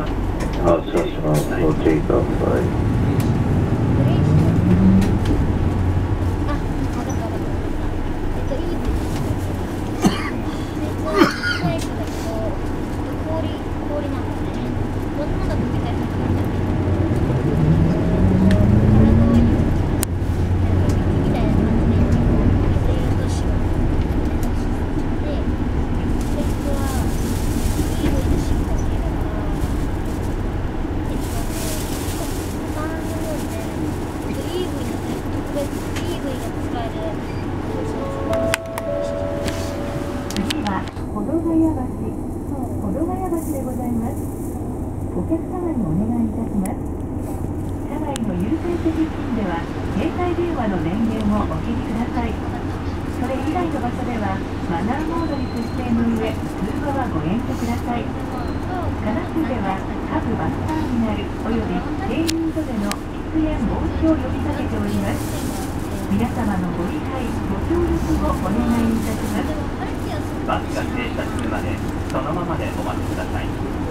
発車します。ご注意ください。次は保土ヶ谷橋保土ヶ谷橋でございます。お客様にお願いいたします。車内の優先席付近では携帯電話の電源をお切りください。それ以外の場所ではマナーモードに設定の上通話はご遠慮ください。金津では各バスターミナルおよび停留所での喫煙防止を呼びかけております。皆様のご理解ご協力をお願いいたしますバスが停車するまでそのままでお待ちください。